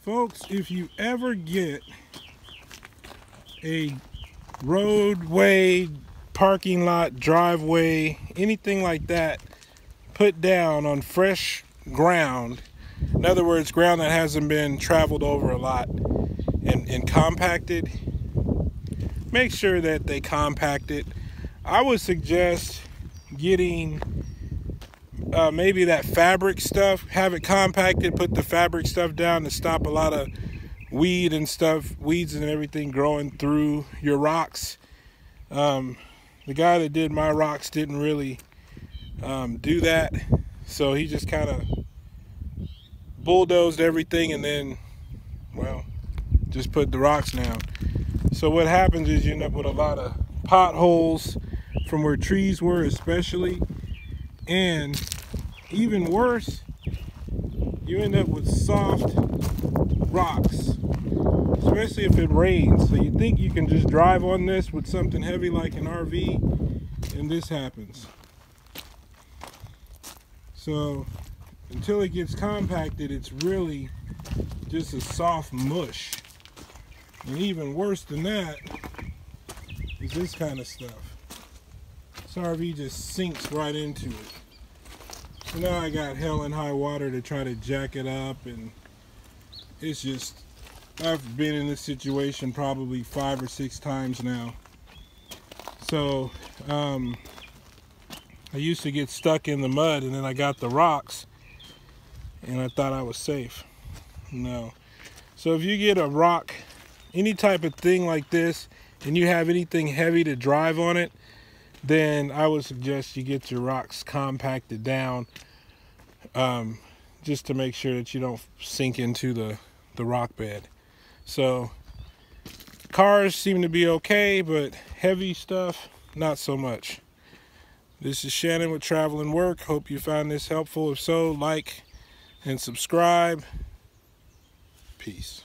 Folks, if you ever get a roadway, parking lot, driveway, anything like that put down on fresh ground, in other words, ground that hasn't been traveled over a lot and, and compacted, make sure that they compact it. I would suggest getting uh, maybe that fabric stuff, have it compacted, put the fabric stuff down to stop a lot of weed and stuff, weeds and everything growing through your rocks. Um, the guy that did my rocks didn't really um, do that, so he just kind of bulldozed everything and then, well, just put the rocks down. So what happens is you end up with a lot of potholes from where trees were especially. And even worse you end up with soft rocks especially if it rains. So you think you can just drive on this with something heavy like an RV and this happens. So until it gets compacted it's really just a soft mush and even worse than that is this kind of stuff this RV just sinks right into it so now I got hell and high water to try to jack it up and it's just, I've been in this situation probably five or six times now. So, um, I used to get stuck in the mud and then I got the rocks and I thought I was safe. No. So if you get a rock, any type of thing like this, and you have anything heavy to drive on it, then I would suggest you get your rocks compacted down um, just to make sure that you don't sink into the, the rock bed. So cars seem to be okay, but heavy stuff, not so much. This is Shannon with Travel and Work. Hope you found this helpful. If so, like and subscribe. Peace.